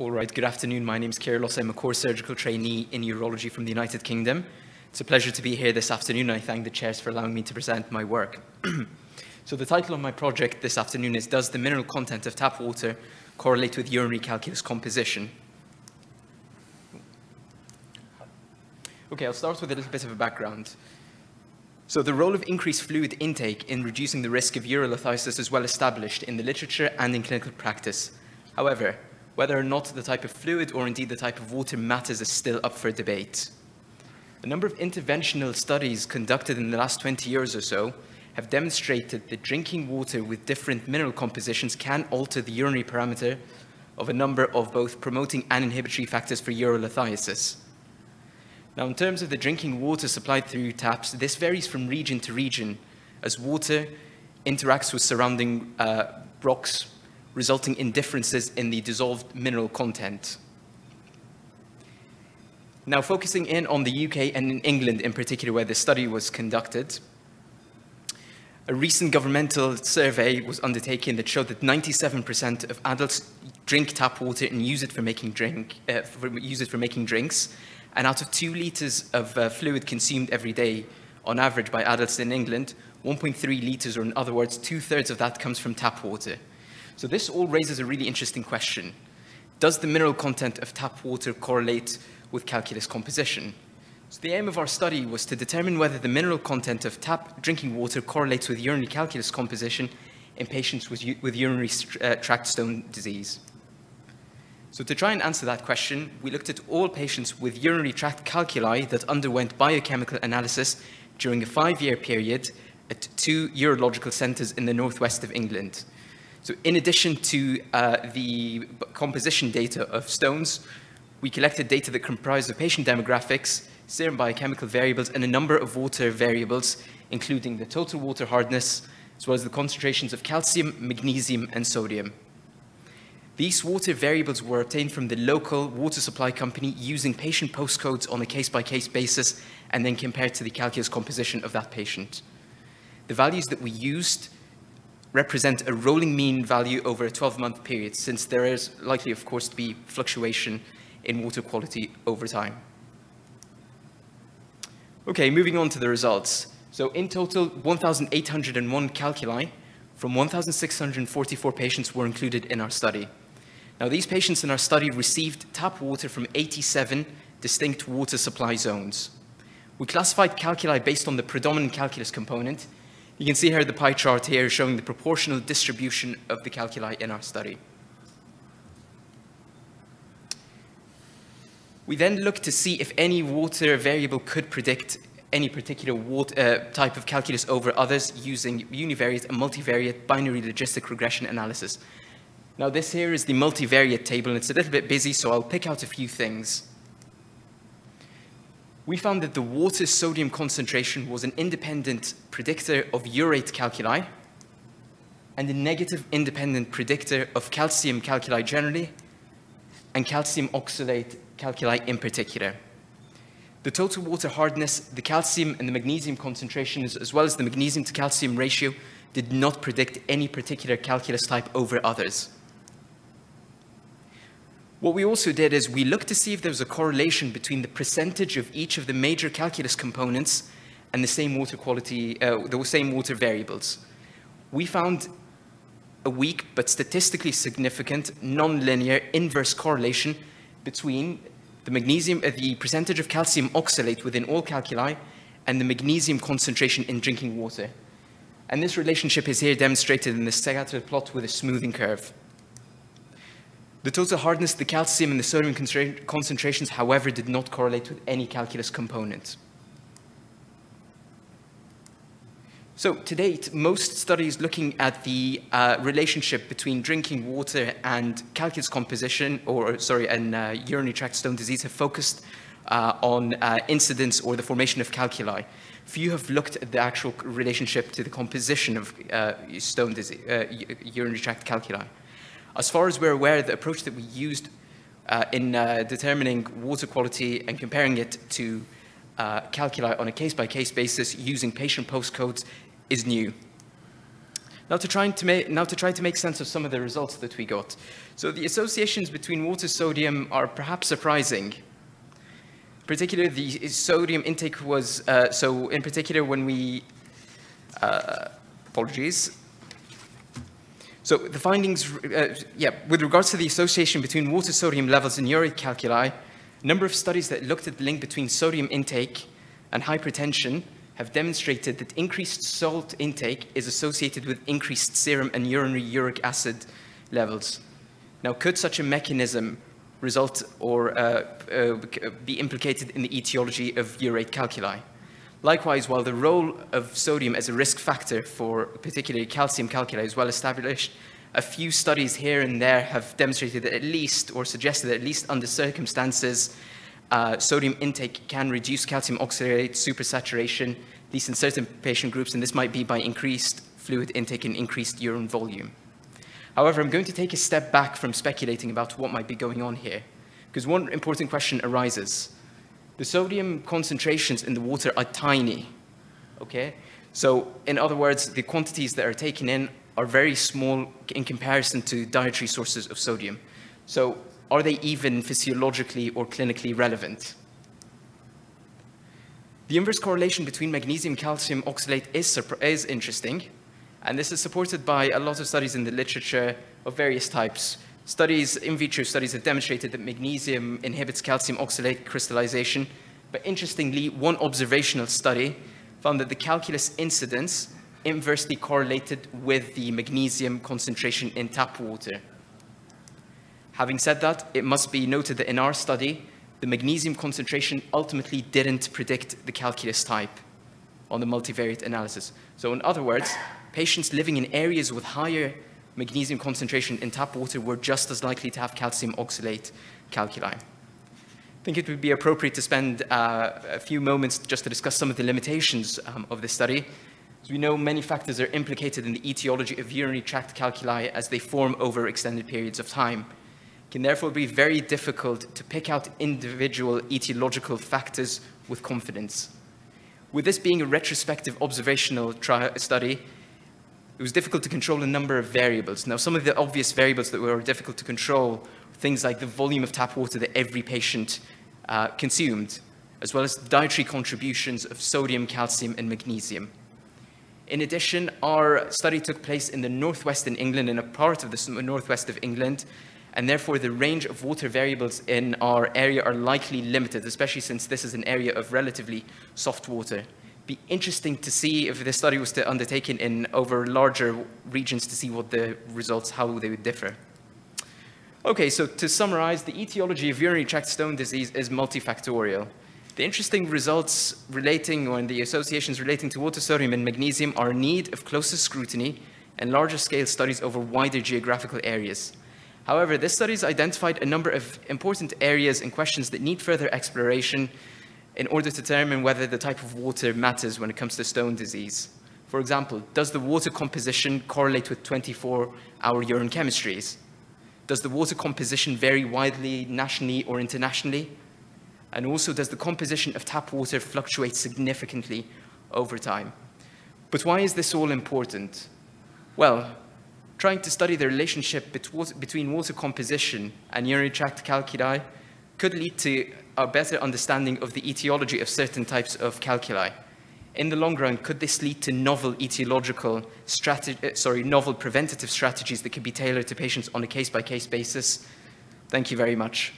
All right, good afternoon. My name is Kirolos. I'm a core surgical trainee in urology from the United Kingdom. It's a pleasure to be here this afternoon, and I thank the chairs for allowing me to present my work. so the title of my project this afternoon is Does the mineral content of tap water correlate with urinary calculus composition? Okay, I'll start with a little bit of a background. So the role of increased fluid intake in reducing the risk of urolithiasis is well established in the literature and in clinical practice. However, whether or not the type of fluid or indeed the type of water matters is still up for debate. A number of interventional studies conducted in the last 20 years or so have demonstrated that drinking water with different mineral compositions can alter the urinary parameter of a number of both promoting and inhibitory factors for urolithiasis. Now, in terms of the drinking water supplied through taps, this varies from region to region as water interacts with surrounding uh, rocks, resulting in differences in the dissolved mineral content. Now, focusing in on the UK and in England in particular, where the study was conducted, a recent governmental survey was undertaken that showed that 97% of adults drink tap water and use it for making, drink, uh, for, use it for making drinks, and out of two litres of uh, fluid consumed every day, on average by adults in England, 1.3 litres, or in other words, two-thirds of that comes from tap water. So this all raises a really interesting question. Does the mineral content of tap water correlate with calculus composition? So the aim of our study was to determine whether the mineral content of tap drinking water correlates with urinary calculus composition in patients with, with urinary uh, tract stone disease. So to try and answer that question, we looked at all patients with urinary tract calculi that underwent biochemical analysis during a five-year period at two urological centres in the northwest of England. So in addition to uh, the composition data of stones, we collected data that comprised of patient demographics, serum biochemical variables, and a number of water variables, including the total water hardness, as well as the concentrations of calcium, magnesium, and sodium. These water variables were obtained from the local water supply company using patient postcodes on a case-by-case -case basis and then compared to the calculus composition of that patient. The values that we used represent a rolling mean value over a 12-month period, since there is likely, of course, to be fluctuation in water quality over time. Okay, moving on to the results. So in total, 1,801 calculi from 1,644 patients were included in our study. Now, these patients in our study received tap water from 87 distinct water supply zones. We classified calculi based on the predominant calculus component. You can see here the pie chart here showing the proportional distribution of the calculi in our study. We then looked to see if any water variable could predict any particular water, uh, type of calculus over others using univariate and multivariate binary logistic regression analysis. Now this here is the multivariate table, and it's a little bit busy, so I'll pick out a few things. We found that the water sodium concentration was an independent predictor of urate calculi and a negative independent predictor of calcium calculi generally and calcium oxalate calculi in particular. The total water hardness, the calcium and the magnesium concentrations, as well as the magnesium to calcium ratio, did not predict any particular calculus type over others. What we also did is we looked to see if there was a correlation between the percentage of each of the major calculus components and the same water quality, uh, the same water variables. We found a weak but statistically significant nonlinear inverse correlation between the magnesium, uh, the percentage of calcium oxalate within all calculi and the magnesium concentration in drinking water. And this relationship is here demonstrated in the scatter plot with a smoothing curve. The total hardness, the calcium, and the sodium concentrations, however, did not correlate with any calculus component. So to date, most studies looking at the uh, relationship between drinking water and calculus composition, or sorry, and uh, urinary tract stone disease have focused uh, on uh, incidence or the formation of calculi. Few have looked at the actual relationship to the composition of uh, stone disease, uh, urinary tract calculi. As far as we're aware, the approach that we used uh, in uh, determining water quality and comparing it to uh, calculi on a case-by-case -case basis using patient postcodes is new. Now to, try to make, now to try to make sense of some of the results that we got. So the associations between water sodium are perhaps surprising. Particularly the sodium intake was, uh, so in particular when we, uh, apologies. So the findings, uh, yeah, with regards to the association between water sodium levels and uric calculi, a number of studies that looked at the link between sodium intake and hypertension have demonstrated that increased salt intake is associated with increased serum and urinary uric acid levels. Now, could such a mechanism result or uh, uh, be implicated in the etiology of urate calculi? Likewise, while the role of sodium as a risk factor for particularly calcium calculi is well established, a few studies here and there have demonstrated that at least, or suggested that at least under circumstances, uh, sodium intake can reduce calcium oxalate supersaturation, at least in certain patient groups, and this might be by increased fluid intake and increased urine volume. However, I'm going to take a step back from speculating about what might be going on here, because one important question arises. The sodium concentrations in the water are tiny, okay? So in other words, the quantities that are taken in are very small in comparison to dietary sources of sodium. So are they even physiologically or clinically relevant? The inverse correlation between magnesium calcium oxalate is, is interesting, and this is supported by a lot of studies in the literature of various types. Studies, in vitro studies have demonstrated that magnesium inhibits calcium oxalate crystallization, but interestingly, one observational study found that the calculus incidence inversely correlated with the magnesium concentration in tap water. Having said that, it must be noted that in our study, the magnesium concentration ultimately didn't predict the calculus type on the multivariate analysis. So in other words, patients living in areas with higher magnesium concentration in tap water were just as likely to have calcium oxalate calculi. I think it would be appropriate to spend uh, a few moments just to discuss some of the limitations um, of this study. As we know, many factors are implicated in the etiology of urinary tract calculi as they form over extended periods of time. It can therefore be very difficult to pick out individual etiological factors with confidence. With this being a retrospective observational study, it was difficult to control a number of variables. Now, some of the obvious variables that were difficult to control, things like the volume of tap water that every patient uh, consumed, as well as dietary contributions of sodium, calcium, and magnesium. In addition, our study took place in the northwest in England, in a part of the northwest of England, and therefore the range of water variables in our area are likely limited, especially since this is an area of relatively soft water be interesting to see if the study was to undertaken in over larger regions to see what the results, how they would differ. Okay, so to summarize, the etiology of urinary tract stone disease is multifactorial. The interesting results relating, or the associations relating to water sodium and magnesium are in need of closer scrutiny and larger scale studies over wider geographical areas. However, this study has identified a number of important areas and questions that need further exploration in order to determine whether the type of water matters when it comes to stone disease. For example, does the water composition correlate with 24-hour urine chemistries? Does the water composition vary widely nationally or internationally? And also, does the composition of tap water fluctuate significantly over time? But why is this all important? Well, trying to study the relationship between water composition and urinary tract calculi could lead to a better understanding of the etiology of certain types of calculi. In the long run, could this lead to novel etiological strategy, uh, sorry, novel preventative strategies that could be tailored to patients on a case-by-case -case basis? Thank you very much.